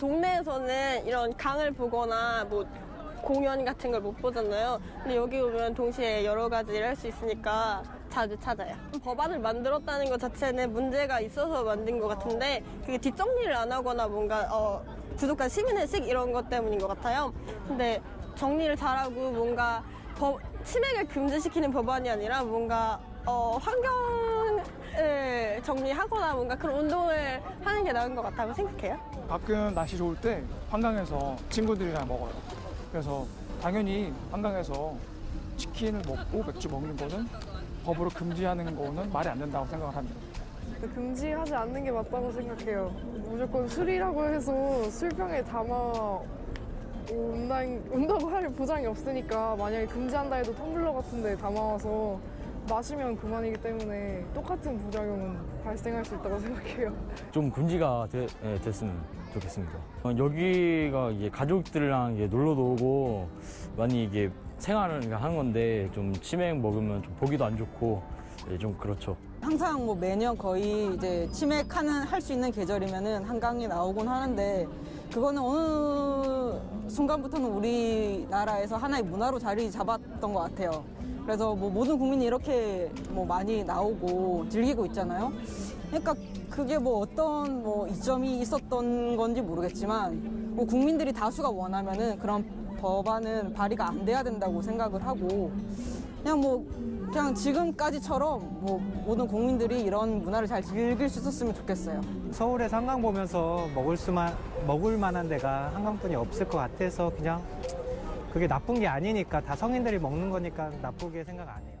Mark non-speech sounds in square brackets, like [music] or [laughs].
동네에서는 이런 강을 보거나 뭐 공연 같은 걸 못 보잖아요. 근데 여기 오면 동시에 여러 가지를 할 수 있으니까 자주 찾아요. 법안을 만들었다는 것 자체는 문제가 있어서 만든 것 같은데 그게 뒷정리를 안 하거나 뭔가 어, 부족한 시민의식 이런 것 때문인 것 같아요. 근데 정리를 잘하고 뭔가 법, 치맥을 금지시키는 법안이 아니라 뭔가 어, 환경을 정리하거나 뭔가 그런 운동을 하는 게 나은 것 같다고 생각해요. 가끔 날씨 좋을 때 한강에서 친구들이랑 먹어요. 그래서 당연히 한강에서 치킨을 먹고 맥주 먹는 거는 법으로 금지하는 거는 말이 안 된다고 생각을 합니다. 금지하지 않는 게 맞다고 생각해요. 무조건 술이라고 해서 술병에 담아 온다, 온다고 할 보장이 없으니까 만약에 금지한다 해도 텀블러 같은 데 담아와서 마시면 그만이기 때문에 똑같은 부작용은 발생할 수 있다고 [laughs] 생각해요. 좀 금지가 되- 예, 됐으면 좋겠습니다. 어, 여기가 이게 가족들이랑 이게 놀러도 오고 많이 이게 생활을 하는 건데 좀 치맥 먹으면 좀 보기도 안 좋고 예, 좀 그렇죠. 항상 뭐 매년 거의 이제 치맥하는 할 수 있는 계절이면은 한강이 나오곤 하는데 그거는 어느 순간부터는 우리나라에서 하나의 문화로 자리 잡았던 것 같아요. 그래서 뭐 모든 국민이 이렇게 뭐 많이 나오고 즐기고 있잖아요. 그러니까 그게 뭐 어떤 뭐 이점이 있었던 건지 모르겠지만 뭐 국민들이 다수가 원하면은 그런 법안은 발의가 안 돼야 된다고 생각을 하고 그냥 뭐 그냥 지금까지처럼 뭐 모든 국민들이 이런 문화를 잘 즐길 수 있었으면 좋겠어요. 서울에서 한강 보면서 먹을 수만 먹을 만한 데가 한강뿐이 없을 것 같아서 그냥 그게 나쁜 게 아니니까 다 성인들이 먹는 거니까 나쁘게 생각 안 해요.